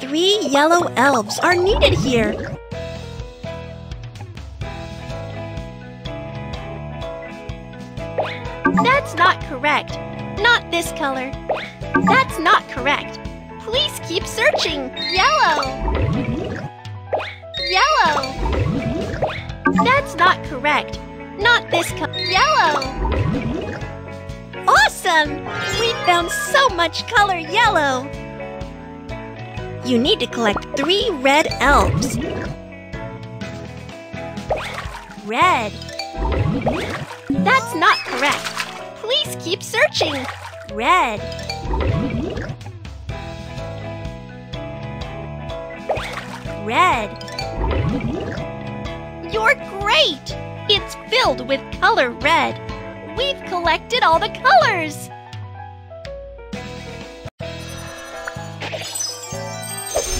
Three yellow elves are needed here. That's not correct. Not this color. That's not correct. Please keep searching. Yellow. Yellow. That's not correct. Not this color. Yellow. Awesome! We found so much color yellow. You need to collect three red elves. Red. That's not correct. Please keep searching. Red. Red. You're great! It's filled with color red. We've collected all the colors.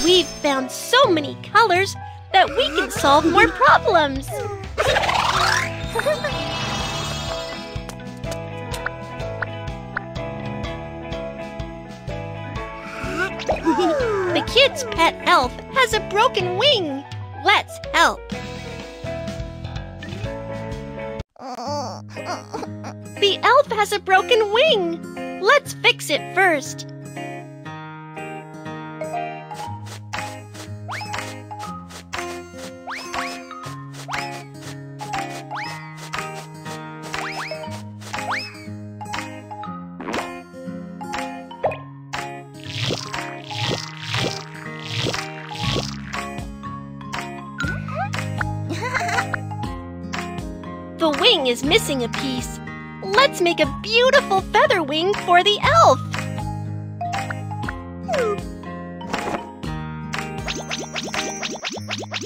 We've found so many colors that we can solve more problems. the kid's pet elf has a broken wing. Let's help. The elf has a broken wing. Let's fix it first. Is missing a piece. Let's make a beautiful feather wing for the elf.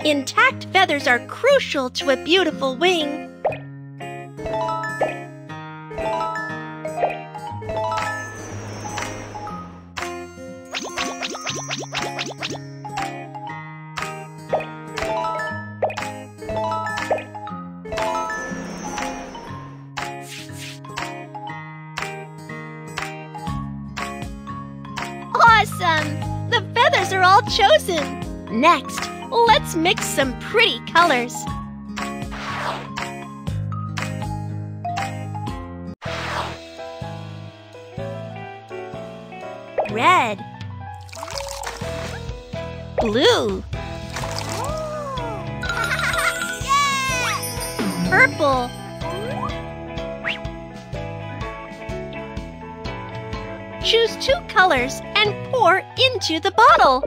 Intact feathers are crucial to a beautiful wing. Awesome! Um, the feathers are all chosen. Next, let's mix some pretty colors. Red. Blue. Purple. Choose two colors and pour into the bottle.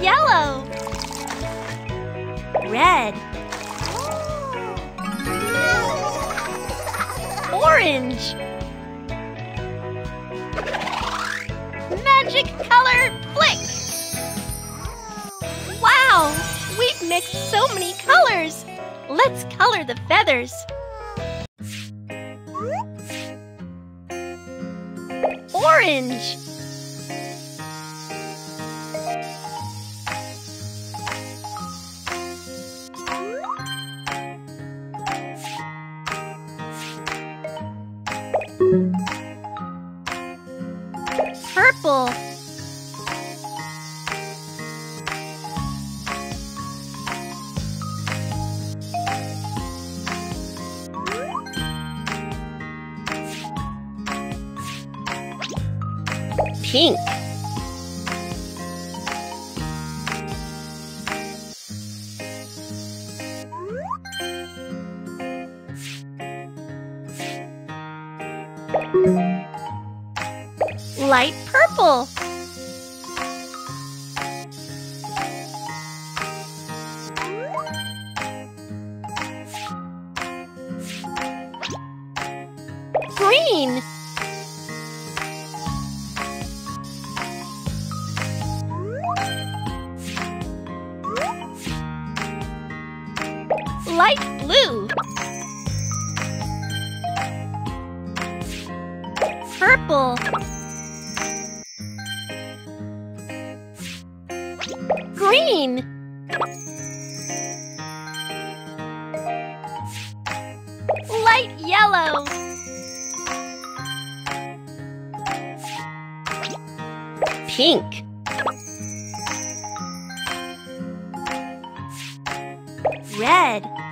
Yellow. Red. Orange. Magic color flick. Wow, we've mixed so many colors. Let's color the feathers. Orange. Pink. Light purple. Green. Blue. Purple. Green. Light yellow. pink. Red.